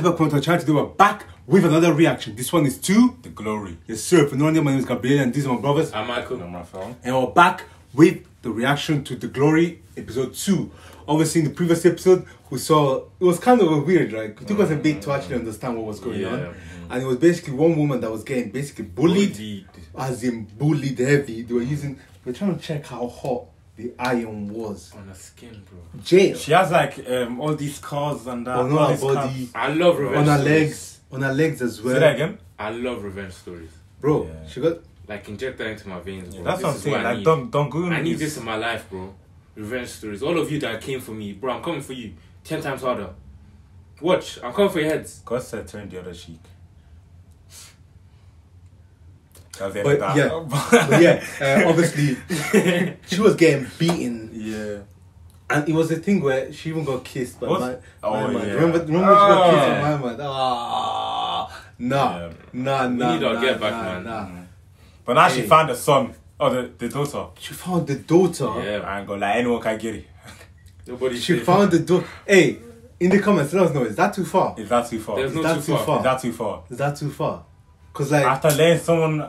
guys, welcome to our channel. Today we're back with another reaction. This one is to The glory. yes, sir. For no my name is Gabriel, and these are my brothers. I'm Michael. No, my phone. And we're back with the reaction to The Glory episode 2. Obviously, in the previous episode, we saw it was kind of a weird, like, it took us a bit to actually understand what was going Yeah. on. Mm-hmm. And it was basically one woman that was getting basically bullied, Bullied. as in bullied heavy. They were using, they were trying to check how hot the iron was. On the skin, bro. Jail. She has like um, all these scars and that. On all her these body, I love revenge on her stories. legs, on her legs as well. Say that again. I love revenge stories. Bro, Yeah. she got Like inject that into my veins, bro. That's This what I'm saying. I Like, don't don't go. I need this this in my life, bro. Revenge stories. All of you that came for me, bro. I'm coming for you. Ten times harder. Watch. I'm coming for your heads. God said turn the other cheek. That's the But of yeah, but yeah, uh, obviously she was getting beaten, yeah. and it was a thing where she even got kissed by What? my, Oh, my man. yeah. Remember, remember she got kissed by my man. Ah, nah, Yeah. nah, We nah, need our nah, back, nah, man. nah. But now she found the son. Oh, the, the daughter. She found the daughter. Yeah. I ain't gonna lie, anyone can get it. Nobody. She safe. found the daughter. Hey, in the comments, let us know. Is that too far? Is that too far? There's Is no that too too far. Is that too far? Is that too far? Cause like, After letting someone,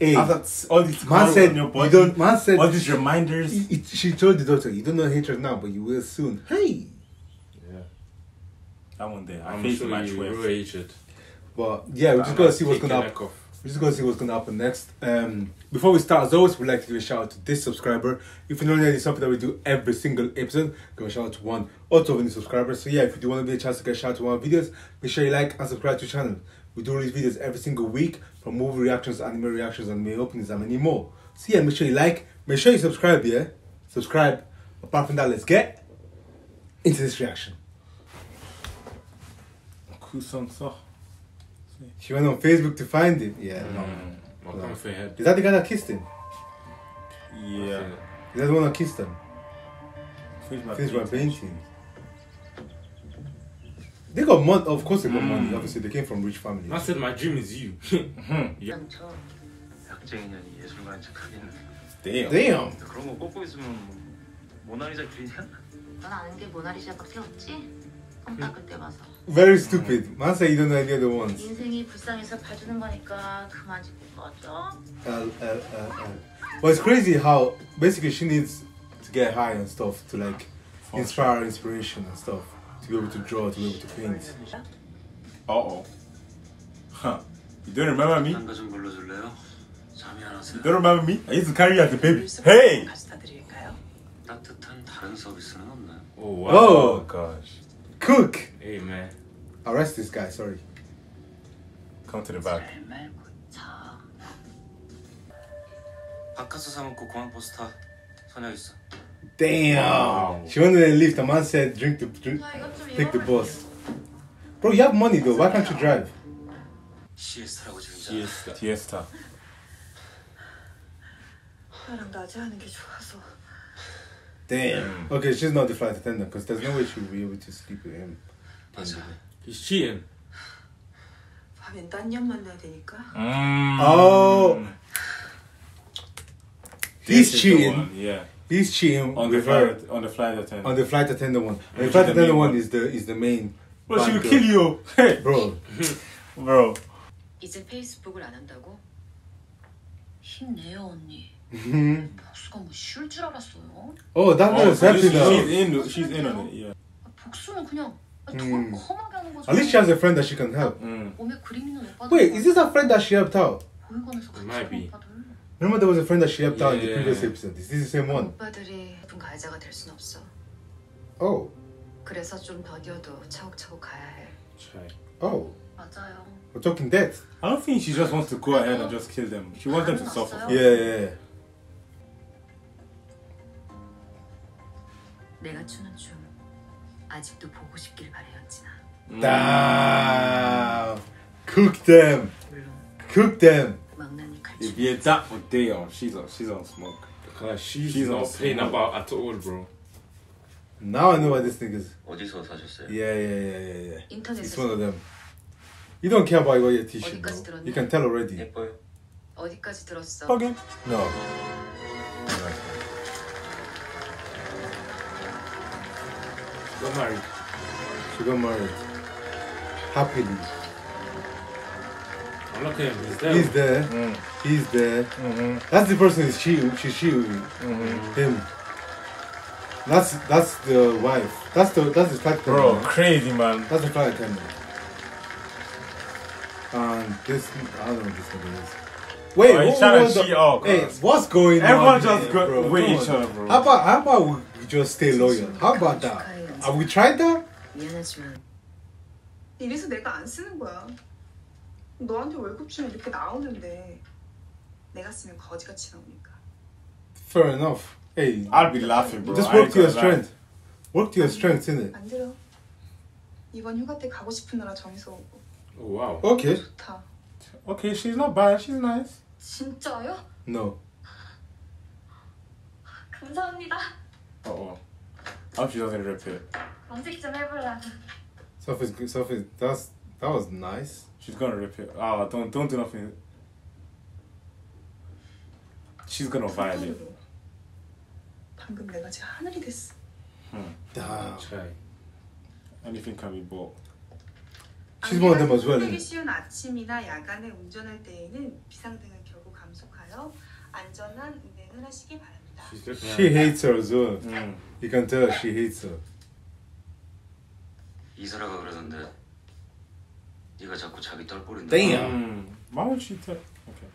hey, after s- all these man said on your you don't. Man said all these reminders. He- he- she told the daughter, "You don't know hatred now, but you will soon." Hey, Yeah. That one there. I I'm face sure my you real hatred. but yeah, we're just gotta see what's gonna happen. We're just gonna see what's gonna happen next. Um, before we start, as always, we'd like to give a shout out to this subscriber. If you know that it's something that we do every single episode, give a shout out to one or two of new subscribers. So yeah, if you do want to be a chance to get a shout out to one of our videos, make sure you like and subscribe to the channel. We do release videos every single week from movie reactions, anime reactions, and main openings and many more. So yeah, make sure you like, make sure you subscribe. Yeah, subscribe. Apart from that, let's get into this reaction. She went on Facebook to find it. Yeah, no. I'm coming for your head. Is that the guy that kissed him? Yeah. Is that the one that kissed him? Finish my Finish my painting. painting. They got money. Of course, they got Mm. money. Obviously, they came from rich families. I said my dream is you. yeah. 당초 약쟁이년이 예술가인 척하겠네. Damn. Damn. 그런 거 꽂고 있으면 뭐 모나리자 그리냐? 넌 아는 게 모나리자밖에 없지? 껌 닦을 때 봐서 Very stupid. Man said you don't know any other ones. 인생이 불쌍해서 봐주는 거니까 그만 짓고 꺼져 L, L, L, L. But it's crazy how basically she needs to get high and stuff to like inspire inspiration and stuff To be able to draw, to be able to paint. Uh oh. Huh. You don't remember me? You don't remember me? I used to carry you as a baby. Hey! 따뜻한 다른 서비스는 없나요? Oh wow. Oh. gosh. Cook. Hey man. Arrest this guy. Sorry. Come to the back. 말 고쳐 바카스 사먹고 공항 버스 타. 선약 있어. Damn. Wow. She went in the lift. The man said, drink the drink, take the bus. Bro, you have money though. Why can't you drive? Siesta. Siesta. Damn. Okay, she's not the flight attendant because there's no way she will be able to sleep with him. He's cheating. Mm. Oh. He's cheating. Yeah He's cheating On the with her flight, on the flight attendant. on the flight attendant one. And the Which flight is the attendant main one one. is the is the main. Bro, she bad will girl. kill you. Hey, Bro, bro. 이제 페이스북을 안 한다고? 힘내요 언니 Mhm. 복수가 뭐 쉬울 줄 알았어요? oh, that Oh, girl's so happy she's, now. she's in. She's in on it. Yeah. 아, 복수는 그냥 아, 음. 더 험하게 하는 거죠 At least she has a friend that she can help. Mm. 몸에 그림 있는 오빠들 Wait, is this a friend that she helped out? 보육원에서 같이 Might be. Remember there was a friend that she helped out in the Yeah. previous episode. Is this the same one? 오빠들이 예쁜 가해자가 될 순 없어 Oh, 그래서 좀 더디어도 차곡차곡 가야 해 Try. oh, 맞아요 we're talking death. I don't think she just wants to go ahead and just kill them. She wants them to suffer. Yeah, yeah. yeah. 내가 추는 춤 아직도 보고 싶길 바래 연진아 Damn. Cook them. Cook them. 망나니 칼춤 If you're that or damn, she's on. She's on smoke. Cause she's, She's not on playing smoke. about at all, bro. Now I know what this thing is. 어디서 사셨어요? Yeah, yeah, yeah, yeah, yeah. It's 인터넷에서 one of them. You don't care about your t-shirt, 어디까지 bro. 들었니? You can tell already. 예뻐요. 어디까지 들었어? Fucking. No. Got married. She got married. happily. I'm not kidding. He's there. He's there. Mm. He's there. Mm-hmm. That's the person he's cheating. She's cheating with. Mm-hmm. Him. That's that's the wife. That's the that's the flight Bro, attendant. crazy man. That's the flight attendant. And this I don't know what this nigga is. Wait, Oh, he's what trying to was the- cheat. Oh, Hey, God. what's going Everyone on? just here, go bro? with Come each on. other, bro. How about how about we just stay loyal? How about that? Have we tried that? 미안하지만 이래서 내가 안 쓰는 거야. 너한테 월급 주면 이렇게 나오는데 내가 쓰면 거지같이 나오니까. Fair enough. Hey, I'd be laughing, bro. just work to your gonna strength. Work to your strengths, innit? 안 들어. 이번 휴가 때 가고 싶은 나라 정해서 오고. Oh, wow. Okay. 좋다. Okay, she's not bad. She's nice. 진짜요? No. 감사합니다. Uh oh. I hope she doesn't rip it. 검색 좀 해보려고. Sophie's good. Sophie, that's that was nice. She's gonna rip it. Oh, don't don't do nothing. She's gonna violate. 방금 내가 제 하늘이 됐어. Damn. Chai. Anything can be bought. She's one of them as well. 되기 innit? 쉬운 아침이나 야간에 운전할 때에는 비상등을 켜고 감속하여 안전한 운행을 하시기 바랍니다. She at hates her as well. Mm. You can tell she hates her. 이사라가 그러던데 네가 자꾸 자기 떨 뿌린다 Damn. Mm. Why would she tell? Okay.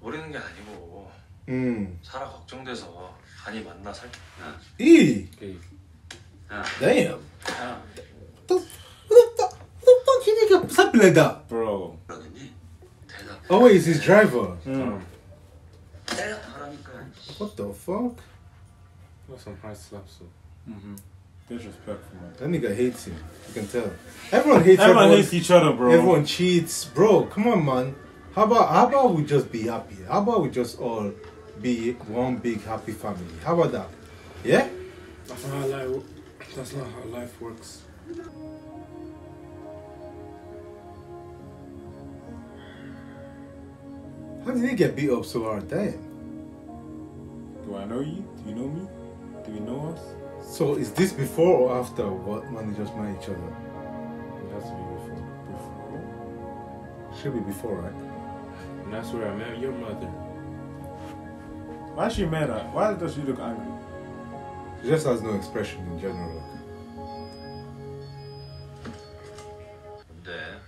모르는 게 아니고 Mm. 사라 걱정돼서 간이 맞나 살 야, E. 야, Damn. 야 The, who the fuck? Who the fuck you nigga something like that? Bro. 그러겠니? 대답 Oh wait, it's his driver. Mm. 대답하라니까 What the fuck? Got some high slaps. So. Mm-hmm. Disrespectful, man. That nigga hates him. You can tell. Everyone hates Everyone everyone. hates each other, bro. Everyone cheats, bro. Come on, man. How about how about we just be happy? How about we just all be one big happy family? How about that? Yeah. That's not how life. That's not how life works. How did he get beat up so hard? Damn. Do I know you? Do you know me? Do we know us? So is this before or after what managers marry each other? It has to be before. Before. Should be before, right? And that's where I met your mother. Why she mad at? Why does she look angry? She just has no expression in general. There.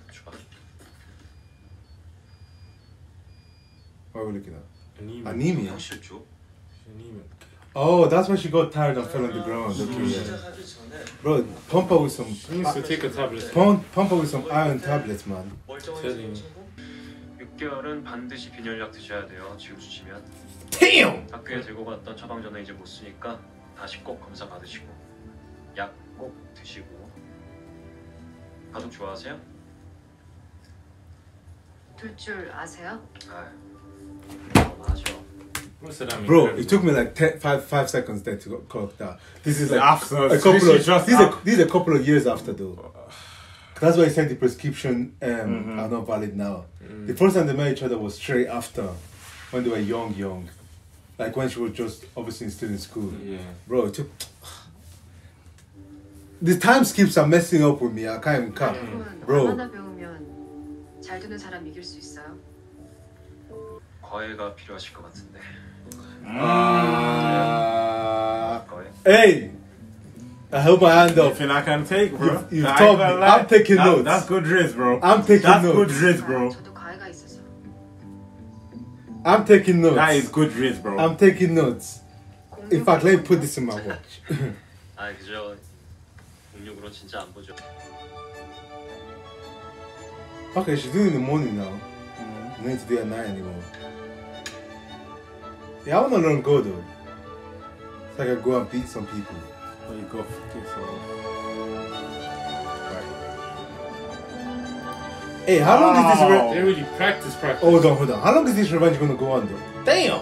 What are we looking at? Anemia. Anemia. Anemia. Oh, that's when she got tired and fell on the ground. Okay, yeah. Bro, pump her with some She needs to take a tablet. pump, pump her with some iron tablets, man. 멀쩡한 친구 6개월은 반드시 빈혈약 드셔야 돼요 지금 주시면 Damn. 학교에 들고 갔던 처방전은 이제 못 쓰니까 다시 꼭 검사 받으시고 약 꼭 드시고 바둑 좋아하세요? 둘 줄 아세요? 아 마셔 What's that mean? Bro, it took me like ten, five, five seconds there to clock that. This is like after. a couple She of just these af- are, these are a couple of years after though. That's why he said the prescription um, Mhm. are not valid now. The first time they met each other was straight after, when they were young, young, like when she was just obviously still in school. Yeah. Bro, it took. The time skips are messing up with me. I can't even count. 그건 Bro. 얼마나 배우면 잘 되는 사람 이길 수 있어요? 과외가 필요하실 것 같은데 Uh, 과외? hey, I hold my hand up. Nothing I can take, bro. You've- you've I ain't told gonna me. lie. I'm taking That- notes. That's good riz, bro. I'm taking That's good notes. riz, bro. 저도 과외가 있어서 I'm taking notes. That is good riz, bro. I'm taking notes. In fact, let me put this in my watch. 아 그저 06으로 진짜 안 보죠 okay, she's doing it in the morning now. Mm. No need to do it at night anymore. Yeah, I wanna learn go though. So I can go and beat some people. There you go. Fuck yourself. Hey, how long is this? Wow. Re- They really practice, practice. hold on, hold on. How long is this revenge gonna go on though? Damn.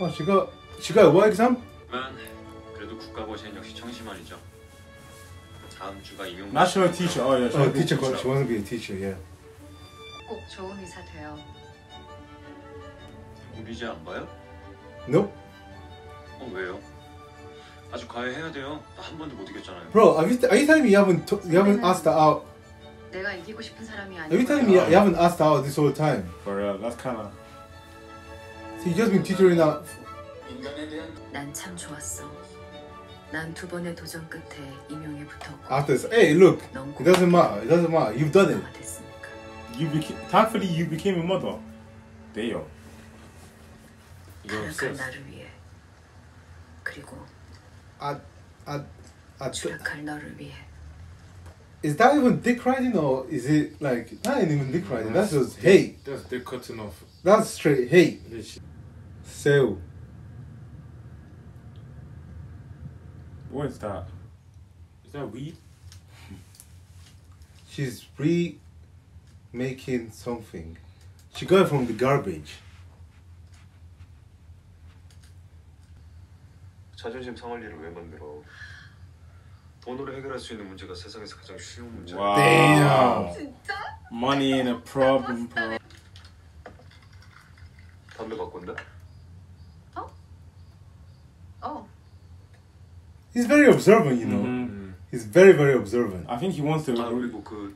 Oh, she got she got a what exam? 하지만 그래도 국가고시는 역시 청심환이죠 다음 주가 임용 National teacher. Oh yeah. Oh, she's a teacher. teacher. She wants to be a teacher. Yeah. 꼭 좋은 의사 돼요. 우리 이제 안 봐요? Nope. 어 왜요? 아주 과외해야 돼요. 나 한 번도 못 이겼잖아요. Bro, are you, are you telling me you haven't t- you haven't asked her out? 내가 이기고 싶은 사람이 Are you 아니고 telling me you, you haven't asked her out this whole time? For real, that's kind of. So you just been tutoring her. 난 참 좋았어. 난 두 번의 도전 끝에 임용에 붙었고 After this, hey, look, 넌 it doesn't matter. It doesn't matter. You've done it. 고마가 됐으니까. You became. Thankfully, you became a mother. Damn. 이거 타락한 없어. 나를 위해 그리고 I, I, I, 추락할 너를 위해 is that even dick riding or is it like that ain't even dick riding? That's just hate. That's they cutting off. That's straight hate. Literally. So What is that? Is that weed? she's remaking something. She got it from the garbage. 자존심 상할 일을 왜 만들어? 돈으로 해결할 수 있는 문제가 세상에서 가장 쉬운 문제야. Damn. 진짜? Money ain't a problem, bro. 담배 바꾼다? 어. He's very observant, you know. Mhm. He's very, very observant. I think he wants to. 아 그리고 그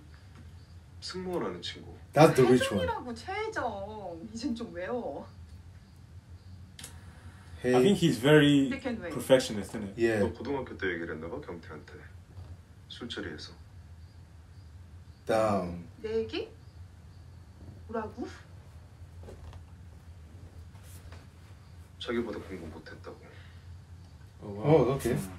승무원하는 친구. That's the rich one. 최정이라고 최정. 이젠 좀 외워. I think Hey, he's very perfectionist, isn't it? yeah. 너 고등학교 때 얘기를 했나 봐 경태한테. 술자리에서. Damn. 내 얘기? 뭐라고? 자기보다 공부 못했다고. Oh wow. Oh, okay. 한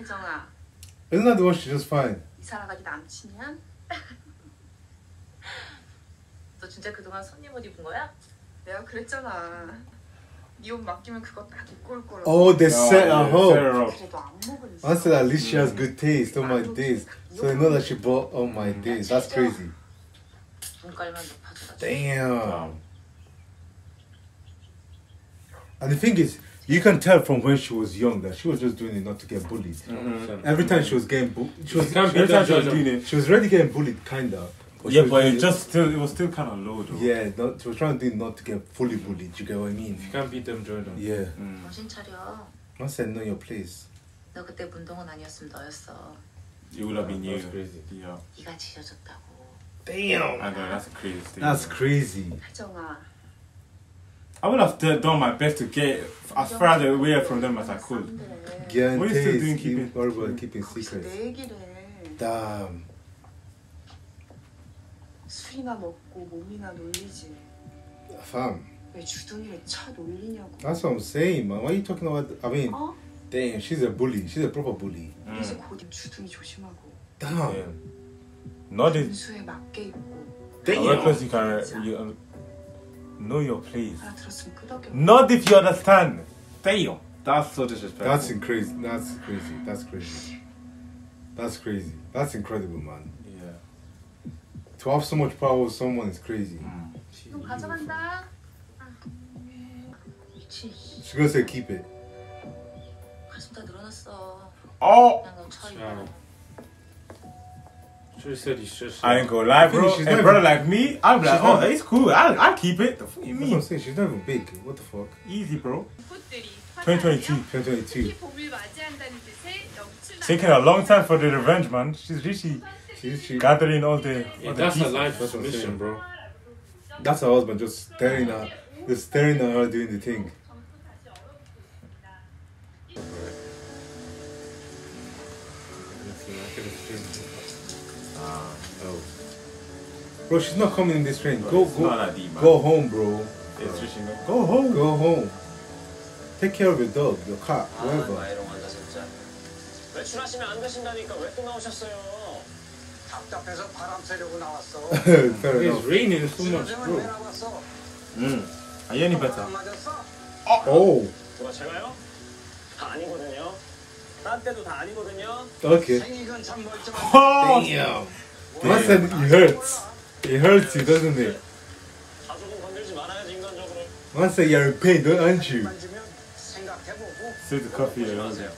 혜정아 Isn't that the one she just find? 이사라 가기 남친이야? 너 진짜 그동안 손님 옷 입은 거야? 내가 그랬잖아. 네 옷 맡기면 그거 다 입고 올 거라고. Oh, they set her yeah, set home. her up. 그래도 안 먹으니. I said at least she has good taste on my days. So they know that she bought on my days. That's crazy. 눈깔만 높아져가지고 Damn. And the thing is, you can tell from when she was young that she was just doing it not to get bullied. Mhm. Every time she was getting bullied, she was, She can't Every be time that she was judge. doing it. she was already getting bullied, kinda. she Yeah, was but doing it just still it was still kind of low though. yeah, not, she was trying to do it not to get fully bullied. You get what I mean? You can't beat them, Jordan. Yeah. Mm. 정신 차려 I said know your place. 너 그때 문동은 아니었으면 너였어 It would have been you. That's crazy. Yeah. 네가 지져줬다고 Damn. I know that's a crazy thing. That's crazy. 혜정아 I would have d- done my best to get as far away from them as I could. Guarantees. What are you still doing keep- keeping- worry about keeping 거기서 secrets. 내 얘기를 해. Damn. 술이나 먹고 몸이나 놀리지. Fam. 왜 주둥이를 쳐 놀리냐고. That's what I'm saying, man. Why are you talking about? I mean, 어? damn, she's a bully. She's a proper bully. 이제 Mm. 곧 주둥이 조심하고. Damn. Yeah. Not it. 분수에 맞게 입고. Where Damn. plus you can you uh, Know your place. Not if you understand. Damn. That's so disrespectful. That's crazy. That's crazy. That's crazy. That's crazy. That's incredible, man. Yeah. To have so much power with someone is crazy. Mm. She's gonna say keep it. Oh. 그냥 너쳐 Yeah. 입어 She said he's just. I ain't gonna lie, bro. She's a not brother even- like me, I'm like, she's oh, not- it's cool. I'll, I'll keep it. The fuck you That's what I'm mean? saying. She's not even big. What the fuck? Easy, bro. 꽃들이 2022. 2022. 봄을 맞이한다는 뜻의 영출 Taking a long time for the revenge, man. She's literally She's, she, gathering all the. Yeah, all the that's her pieces. life That's what I'm mission, saying. bro. that's her husband just staring at, just staring at her doing the thing. Oh. Bro, she's not coming in this train. Go, It's go, not deep, go home, bro. It's literally go home. Go home. Take care of your dog, your cat, 아, whoever. 나이롱 한다 진짜. 왜 외출하시면 안 되신다니까 왜 또 나오셨어요? 답답해서 바람 쐬려고 나왔어. Fair It's enough. raining so much, bro. 음. 아연이 better. 안 맞았어? Oh, 누가 제가요? 다 아니거든요. 딴 때도 다 아니거든요. okay. 생이건 참 멀쩡한. Damn. Man said it hurts. It hurts you, doesn't it? 가족은 건들지 말아야지 인간적으로. Man said you're in pain, don't aren't you? 만지면 생각해보고. Save the coffee. 조심 yeah. 마세요.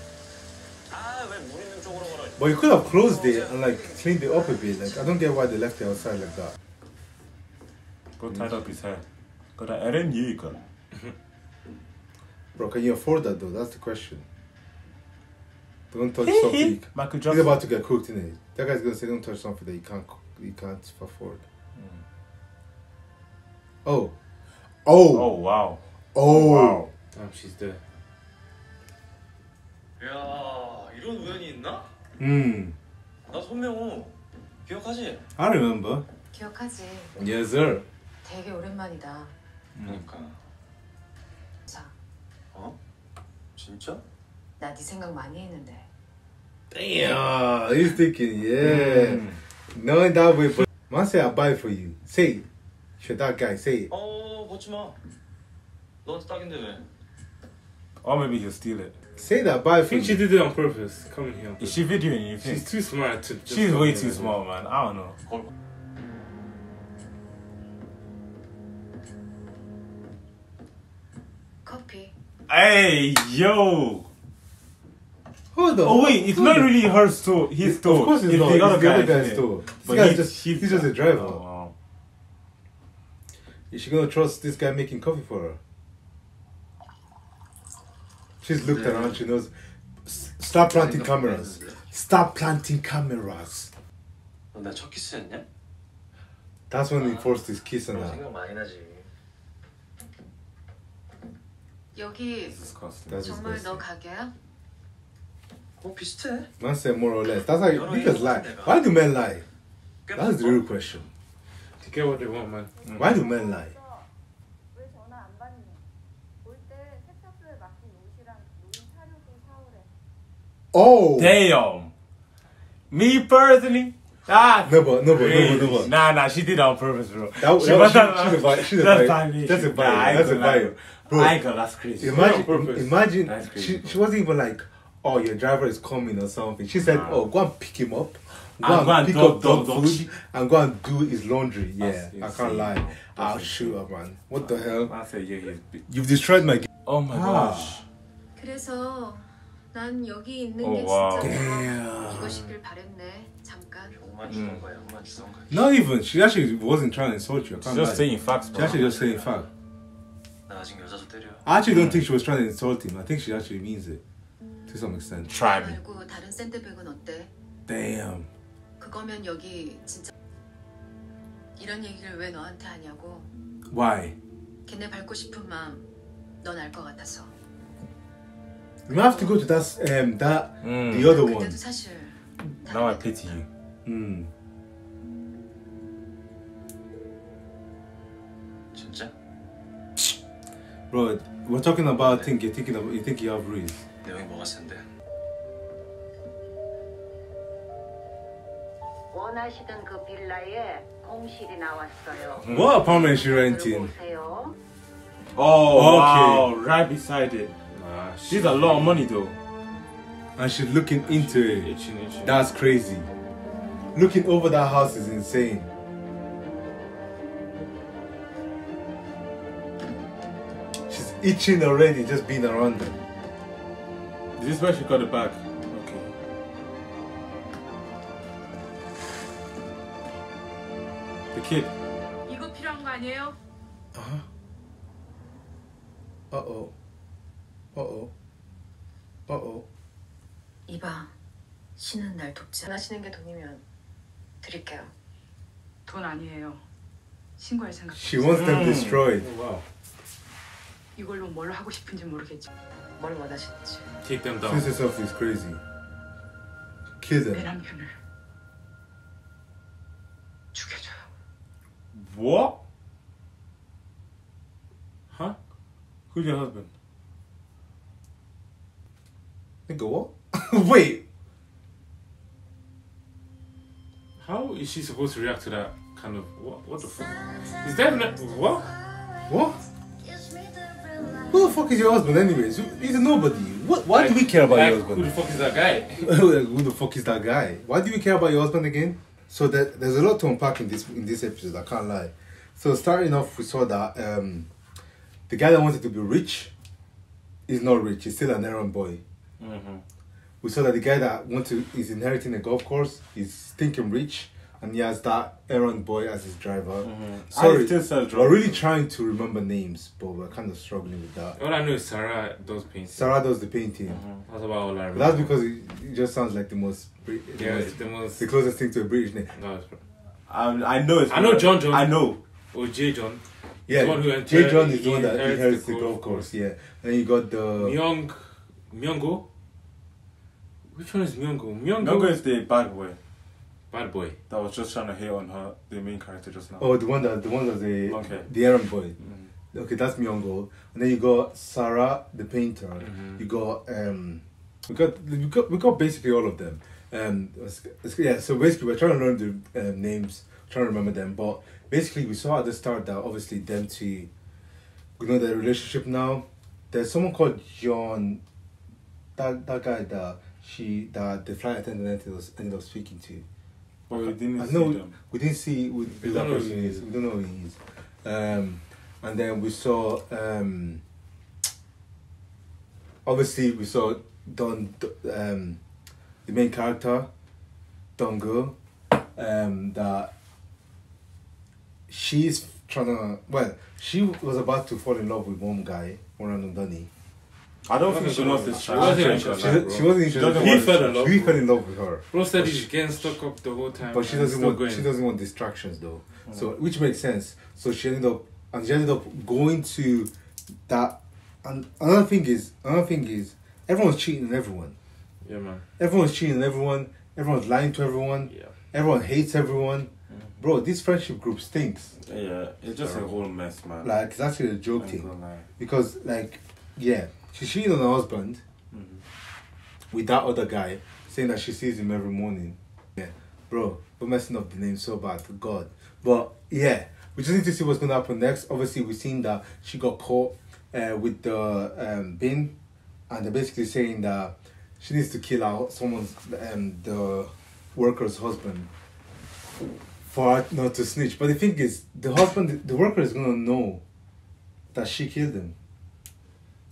아왜 물 있는 쪽으로 걸어? But you could have closed it and like cleaned it up a bit. Like I don't get why they left it outside like that. Go tie up his hair. Got an Eren Yeager. Bro, can you afford that though? That's the question. Don't touch something. Michael He's Jackson. about to get cooked in it. That guy's gonna say, "Don't touch something that you can't, you can't afford." Oh, oh, Oh wow. oh. Wow. Damn, she's there. 이야 이런 우연이 있나? Hmm. 나 손명호 기억하지? I remember. 기억하지? Yes, sir. 되게 오랜만이다. 그러니까. 자, 어? 진짜? 나 네 생각 많이 했는데. Damn. Ah, He's thinking, yeah. Mm. Knowing that way, but man say I buy for you. Say. Should that guy say it? Oh, what's ma. Lord's talking to in. Or maybe he'll steal it. Say that but I think she did it on purpose. Coming here. Is she videoing you? She's too smart to. She's way too smart, man. I don't know. Call Hey, yo! Hold on. Oh wait, it's not really her store. His store. Of course it's, not. the It's other the other guy. guy's store. This But guy's he- just, he's, just a driver. Oh, wow. Is she gonna trust this guy making coffee for her? She's looked around. She knows. S- Stop planting cameras. Stop planting cameras. 너나첫 키스했냐? That's when he forced his kiss on 그런 her. 생각 많이 나지. 여기 It's disgusting. That's 정말 너 disgusting. 가게야? Opus Man said more or less. That's how niggas lie. Why do men lie? That's the real question. To get what they want, man. Mm. Why do men lie? Oh damn! Me personally, ah no, but no, but really? no, but no, but nah, nah, she did that on purpose, bro. That, she that, was she, that, she's a bio. She's a bio. That's a bio. That's a bio. Bro, I got that's crazy. Imagine, imagine. She, she wasn't even like oh, your driver is coming or something. She said, Nah. oh, go and pick him up. Go And and, go and pick dog- up dog- dog, dog food shit. and go and do his laundry. Yeah, That's I can't insane, lie. bro. I'll That's shoot her, man. What the hell? I said, yeah, he's big. You've destroyed my game. Oh my Ah. gosh. 그래서 난 여기 있는 Oh, 게 wow. 진짜 Damn. 이거시길 바랬네. 잠깐. 조금만 주던 거야. 조금만 주던 거야. Not even. She actually wasn't trying to insult you. I She's can't just lie. saying facts, She bro. actually just saying fact. 나 아직 여자도 때려. I actually don't think she was trying to insult him. I think she actually means it to some extent. Try me. 말고 다른 샌드백은 어때? Damn. 그거면 여기 진짜 이런 얘기를 왜 너한테 하냐고. Why? 걔네 밟고 싶은 마음 넌 알 것 같아서. You have to go to that um that Mm. the other one. 그때도 사실 Now I pity you. Mm. 진짜? Bro, we're talking about think you're thinking about you think you have Ruiz. 내용이 뭐가 센데? 원하시던 그 빌라에 공실이 나왔어요. What apartment is she renting? 보세요. Oh, Okay. wow. Right beside it. Nah, She's a lot of money, though. And she's looking into it. Itching, itching. That's crazy. Looking over that house is insane. She's itching already just being around them. Is this where she got the bag? Okay. The kid. 이거 필요한 거 아니에요? Uh oh. Uh oh. Uh oh. 이봐. 쉬는 날 돕지. 원하시는 게 돈이면 드릴게요. 돈 아니에요. 신고할 생각. She wants them Mm. destroyed. Oh, wow. 이걸로 뭘 하고 싶은지 모르겠지. 뭘 Take them down. Since itself is crazy. Kill them. 내 남편을 죽여줘요. What? Huh? Who's your husband? Nigga, what? Wait. How is she supposed to react to that kind of what? What the fuck? Is that what? What? Who the fuck is your husband, anyways? He's a nobody. What? Why do we care about like, your husband? Who the fuck is that guy? Who the fuck is that guy? Why do we care about your husband again? So that there's a lot to unpack in this in this episode. I can't lie. So starting off, we saw that um, the guy that wanted to be rich is not rich. He's still an errand boy. Mm-hmm. We saw that the guy that want to is inheriting a golf course is thinking rich, and he has that errand boy as his driver. I Sorry, still sell we're really trying to remember names, but we're kind of struggling with that. All I know is Sarah does paint. Sarah does the painting. That's about all I But remember. that's because it, it just sounds like the most, the, yeah, most the most. the closest thing to a British name. No, it's- Um, I know it's. I know John John. I know. Or J John. Yeah, The one who Jay inherit- John is the one that inherits inherits the the golf golf course. course. Yeah, and then you got the Myung, Myungo. Which one is Myungo? Myungo. Nongo is the bad boy Bad boy. that was just trying to hit on her, the main character just now. oh the one that the one that's the Long hair. the errand boy. Mm. Okay, that's Myungo, and then you got Sarah the painter. Mhm. You got um, we got we got we got basically all of them. Um, it's- it's- yeah. So basically, we're trying to learn the um, names, trying to remember them. But basically, we saw at the start that obviously them two, you know their relationship now. There's someone called John. That that guy that she that the flight attendant ended up, ended up speaking to. But we didn't I see know them. we didn't see who, We that don't know who person he is. We don't know who he is. Um, and then we saw um, obviously we saw Don um, the main character Dongo um, that she's trying to well she was about to fall in love with one guy one random Donny. I don't think she wants this She wasn't She She, interested. she wasn't She interested. doesn't He fell in love. He fell in love with her. Bro said he's getting stuck up the whole time. But she doesn't want going. she doesn't want distractions though. Mm. So which makes sense. So she ended up and she ended up going to that and another thing is another thing is everyone's cheating on everyone. Yeah, man. Everyone's cheating on everyone, everyone's lying to everyone, Yeah. everyone hates everyone. Mm-hmm. Bro, this friendship group stinks. Yeah, it's just a whole mess, man. Like it's actually a joke I'm thing. Because like yeah, she cheated on her husband Mhm. with that other guy, saying that she sees him every morning. Yeah, bro, we're messing up the name so bad for God. But yeah, we just need to see what's gonna happen next. Obviously, we've seen that she got caught uh, with the um, bin, and they're basically saying that she needs to kill out someone's um, the worker's husband for her not to snitch. But the thing is, the husband, the worker is gonna know that she killed him.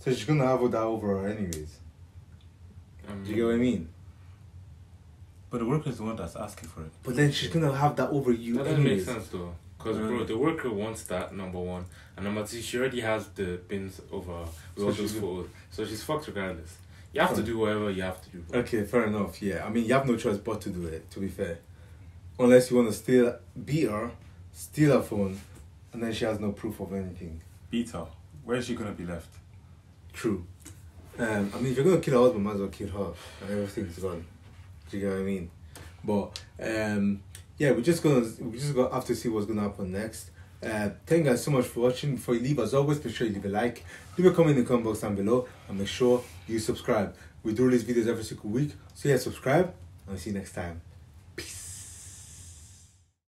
So she's gonna have that over her anyways. Um, Do you get what I mean? But the worker is the one that's asking for it. But then she's gonna have that over you That doesn't make sense though. Because, bro, the worker wants that, number one. And number two, she already has the pins over her with So all she's those photos. So she's fucked regardless. You have to do whatever you have to do, bro. Okay, fair enough. Yeah, I mean you have no choice but to do it. To be fair, unless you want to steal, beat her, steal her phone, and then she has no proof of anything. Beat her. Where is she gonna be left? True. Um, I mean, if you're gonna kill her husband, might as well kill her, and everything's gone. Do you get what I mean? But um, yeah, we're just gonna we just gonna have to see what's gonna happen next. Uh, thank you guys so much for watching. Before you leave, as always, make sure you leave a like, leave a comment in the comment box down below, and make sure you subscribe. We do release videos every single week, so yeah, subscribe, and I'll see you next time.